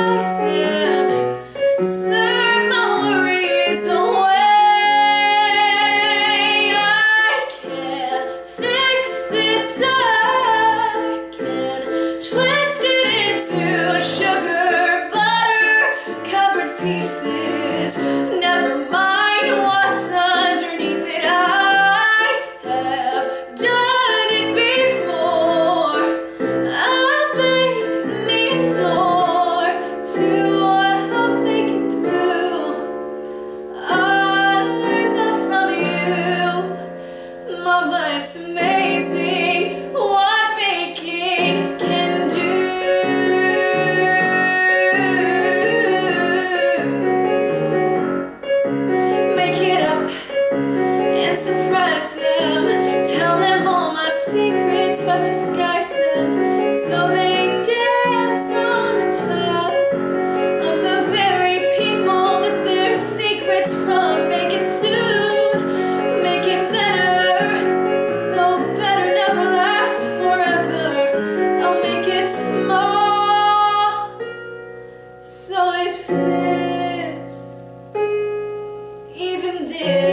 I so them. Tell them all my secrets but disguise them. So they dance on the toes Of the very people that their secrets from. Make it soon, make it better. Though better never lasts forever. I'll make it small So it fits. Even this